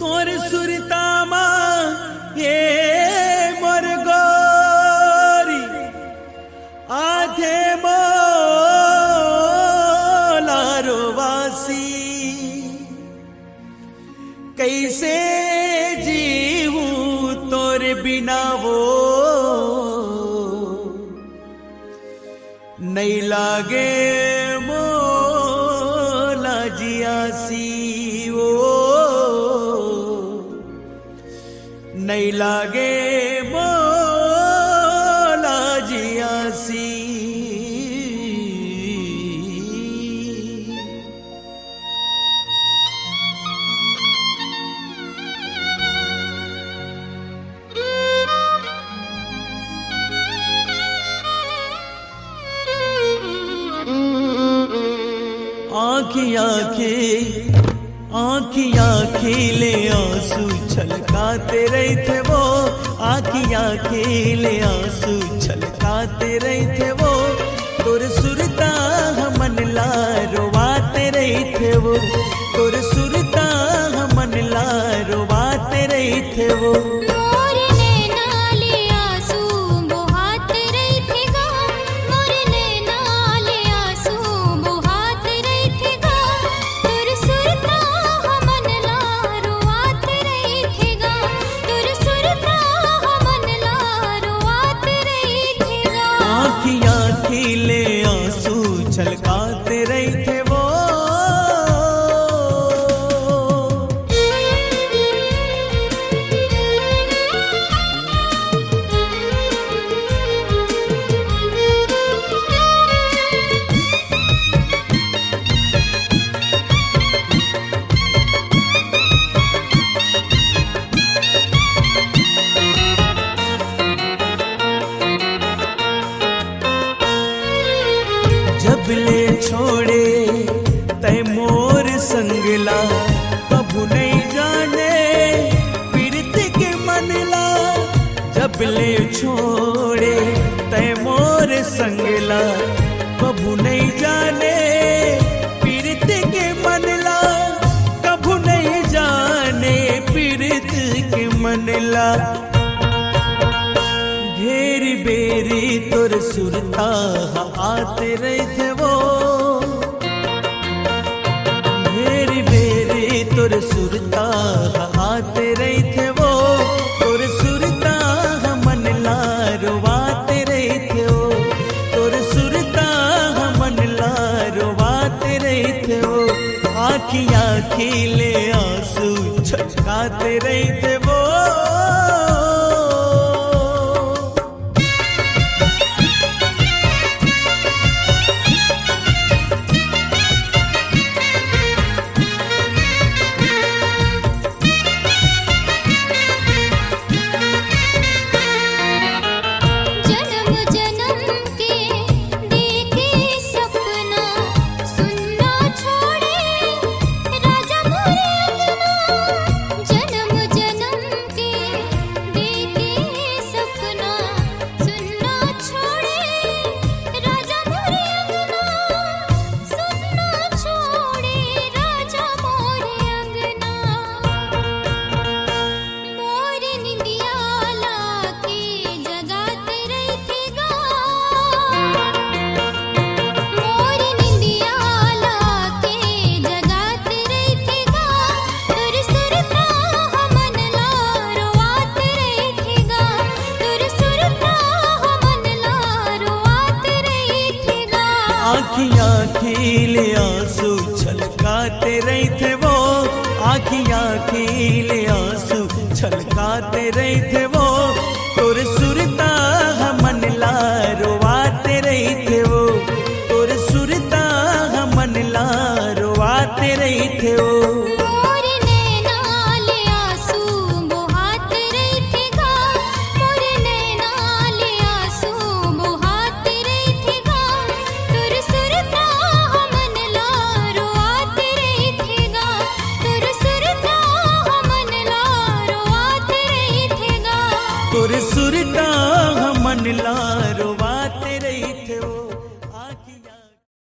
तोर सुरतामा ये मोर गोरी, आधे मोलारो वासी। कैसे जीवू तोर बिना वो? नहीं लागे नहीं लागे मोला जियासी आखी आखे आखी खेले आँसू छलकाते रहे थे वो आखियाँ खेले आँसू छलकाते रहे थे वो। तुर सुरता हमन ला रोवाते रहे थे वो। तुर सुरता हमन ला रोवाते रहे थे वो। छलकाते रहे संगला कबू नहीं जाने पीड़ित के मनला जब ले छोड़े तय मोर संगला कबू नहीं जाने पीड़ित के मनला कबू नहीं जाने पीड़ित के मनला घेर बेरी तुर सुरता आते रहे वो। तुर सुरता आते रही थे वो तुर सुरता मन ला रही थे वो तुर सुरता मन ला रही थे वो आखी आखी ले आँसू छटकाते रही थे वो गा खील आँसू छलकाते रहे थे वो आखिया खील आँसू छलकाते रहे थे वो। तुर सुरता हमन लारो आते रहे थे वो। तुर सुरता हमन लारो आते रहे थे वो। सुरता